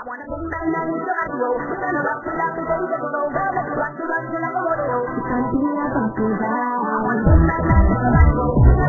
I wanna bang bang bang till I grow. Gonna rock till our days that go. Girl, let's rock till rock till like a rodeo. It's gonna be a bumpy. I wanna bang bang bang till I rock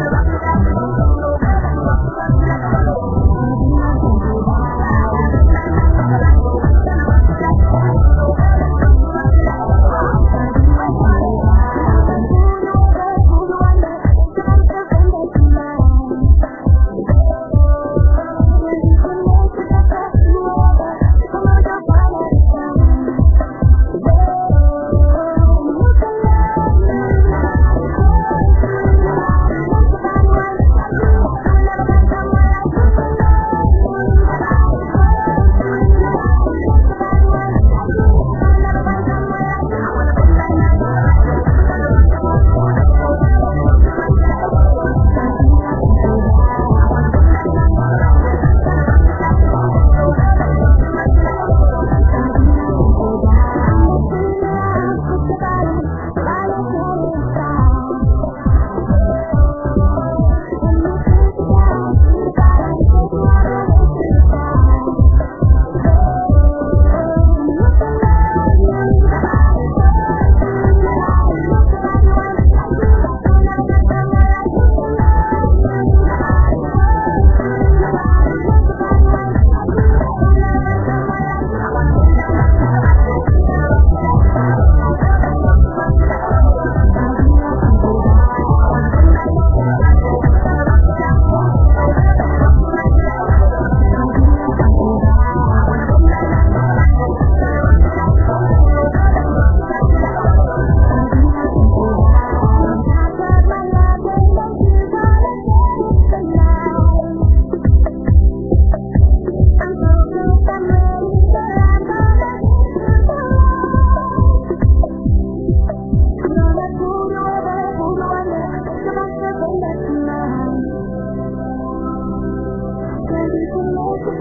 Thank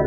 you.